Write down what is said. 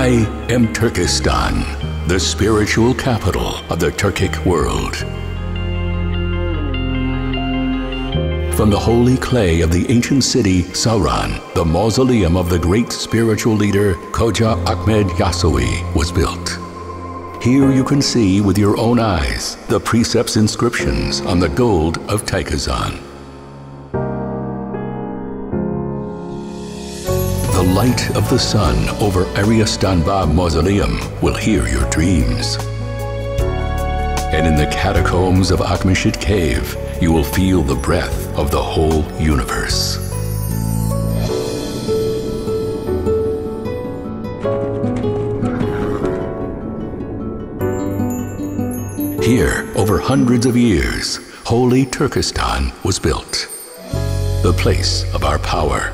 I am Turkestan, the spiritual capital of the Turkic world. From the holy clay of the ancient city Sauran, the mausoleum of the great spiritual leader Koja Ahmed Yasawi was built. Here you can see with your own eyes the precepts inscriptions on the gold of Taikazan. The light of the sun over Arystan Bab Mausoleum will hear your dreams. And in the catacombs of Akmeshit Cave, you will feel the breath of the whole universe. Here, over hundreds of years, holy Turkestan was built. The place of our power,